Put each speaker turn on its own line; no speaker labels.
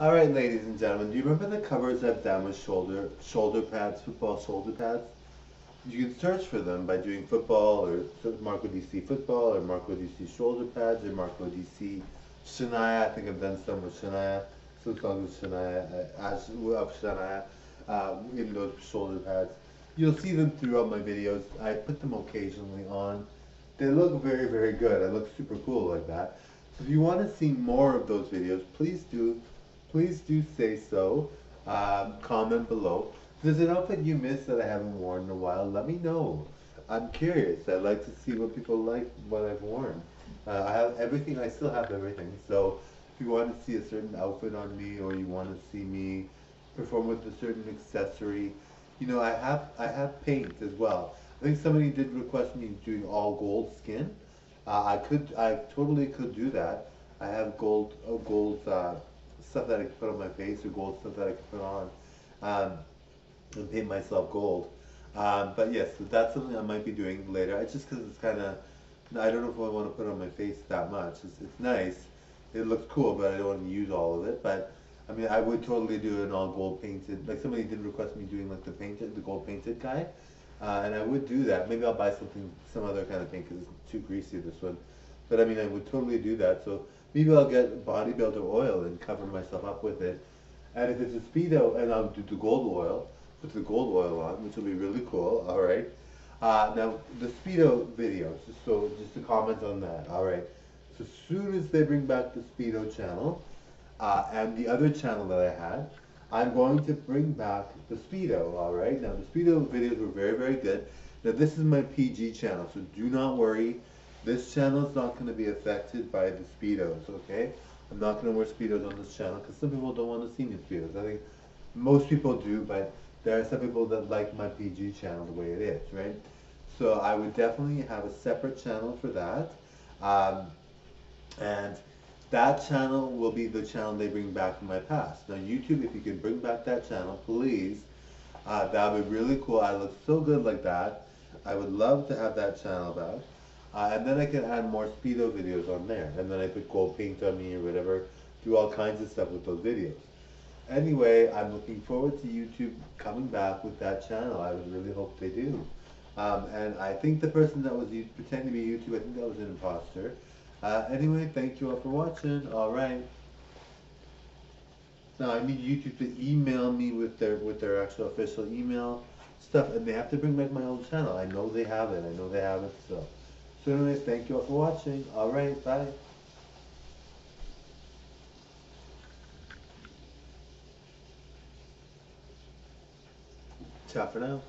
All right, ladies and gentlemen, do you remember the covers I've done with shoulder shoulder pads, football shoulder pads? You can search for them by doing football or Marco DC football or Marco DC shoulder pads or Marco DC Shania. I think I've done some with Shania. So it's called Shania, uh, as of Shania, uh, in those shoulder pads. You'll see them throughout my videos. I put them occasionally on. They look very, very good. I look super cool like that. So if you want to see more of those videos, please do please do say so. Um, comment below. There's an outfit you missed that I haven't worn in a while, let me know. I'm curious. I'd like to see what people like what I've worn. Uh, I have everything. I still have everything. So if you want to see a certain outfit on me, or you want to see me perform with a certain accessory, you know, I have I have paint as well. I think somebody did request me doing all gold skin. Uh, I could, I totally could do that. I have gold, uh, gold uh, stuff that I can put on my face or gold stuff that I can put on um, and paint myself gold. Um, but yes, so that's something I might be doing later. It's just because it's kind of, I don't know if I want to put on my face that much. It's, it's nice. It looks cool, but I don't want to use all of it. But I mean, I would totally do an all gold painted. Like somebody did request me doing like the painted, the gold painted guy, uh, and I would do that. Maybe I'll buy something, some other kind of paint because it's too greasy this one. But I mean, I would totally do that. So maybe I'll get bodybuilder oil and cover myself up with it. And if it's a speedo, and I'll do the gold oil, put the gold oil on, which will be really cool. All right. Uh, now the speedo videos. So just to comment on that. All right. So as soon as they bring back the speedo channel uh, and the other channel that I had, I'm going to bring back the speedo. All right. Now the speedo videos were very very good. Now this is my PG channel, so do not worry. This channel is not going to be affected by the Speedos, okay? I'm not going to wear Speedos on this channel because some people don't want to see me Speedos. I think most people do, but there are some people that like my PG channel the way it is, right? So I would definitely have a separate channel for that. Um, and that channel will be the channel they bring back from my past. Now YouTube, if you can bring back that channel, please, uh, that would be really cool. I look so good like that. I would love to have that channel back. Uh, and then I can add more Speedo videos on there. And then I put gold paint on me or whatever, do all kinds of stuff with those videos. Anyway, I'm looking forward to YouTube coming back with that channel. I really hope they do. Um, and I think the person that was pretending to be YouTube, I think that was an imposter. Uh, anyway, thank you all for watching. All right. Now I need YouTube to email me with their with their actual official email stuff, and they have to bring back my old channel. I know they have it. I know they have it. So. So anyways, thank you all for watching. Alright, bye. Ciao for now.